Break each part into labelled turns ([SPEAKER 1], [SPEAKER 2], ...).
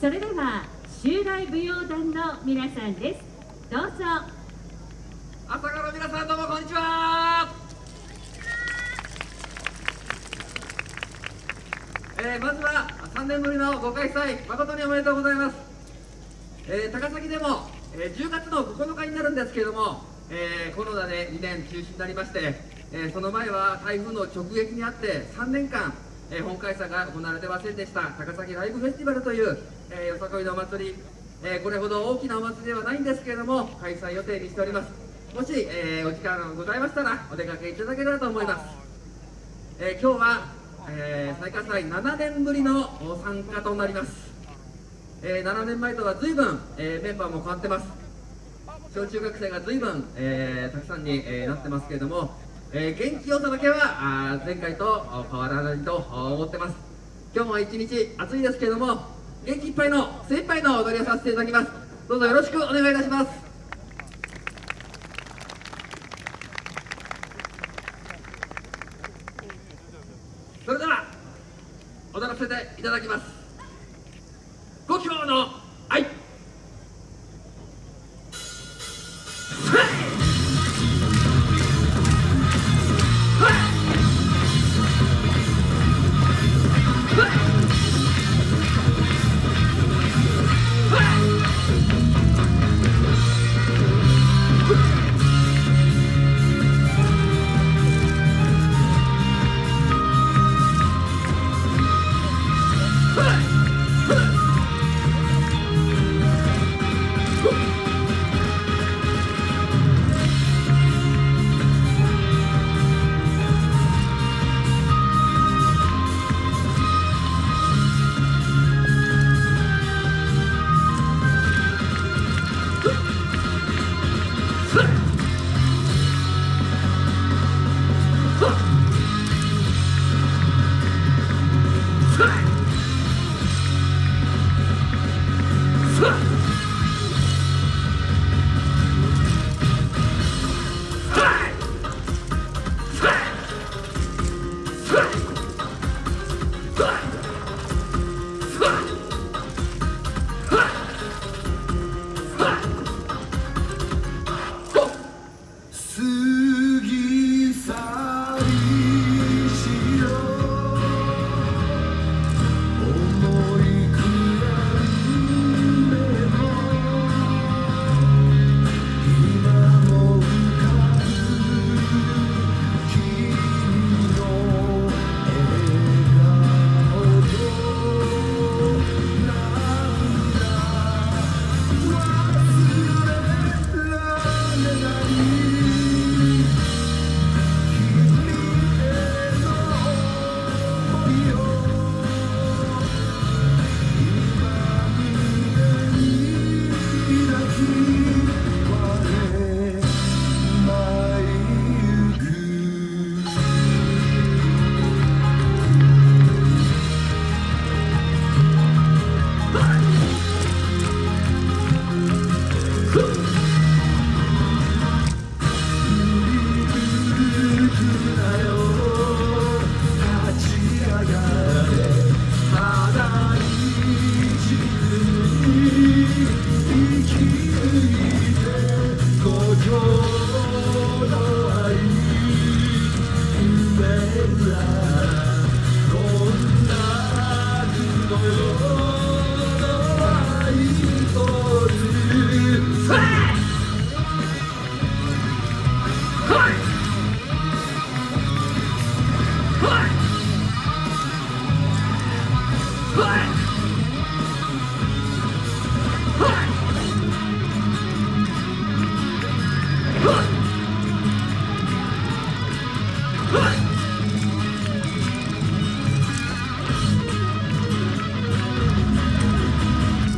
[SPEAKER 1] それでは襲来舞踊団の皆さんです。どうぞ。
[SPEAKER 2] 朝から皆さんどうもこんにちは。えー、まずは3年ぶりのご開催誠におめでとうございます、えー、高崎でも、えー、10月の9日になるんですけれども、えー、コロナで2年中止になりまして、えー、その前は台風の直撃にあって3年間、えー、本開催が行われてませんでした。高崎ライブフェスティバルという、えー、よさこいのお祭り、えー、これほど大きなお祭りではないんですけれども開催予定にしております。もし、えー、お時間がございましたらお出かけいただければと思います、え、今日はえ、最下祭7年ぶりの参加となります、え、7年前とは随分、え、メンバーも変わってます。小中学生が随分、え、たくさんに、え、なってますけれども、えー、元気よさだけはあ前回と変わらないと思ってます。今日も一日暑いですけれども元気いっぱいの精一杯の踊りをさせていただきます。どうぞよろしくお願いいたします。それでは踊らせていただきます。故郷の Huh! Huh!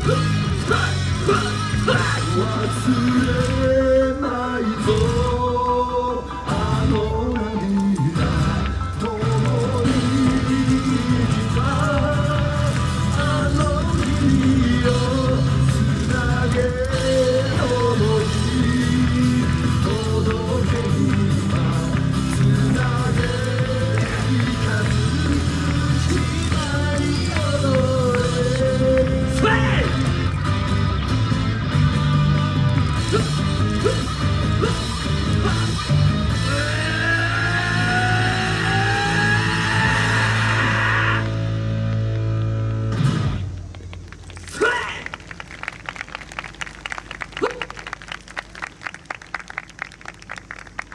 [SPEAKER 2] Woo!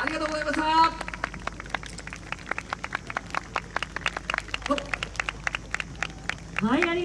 [SPEAKER 3] ありがとうございました
[SPEAKER 1] はい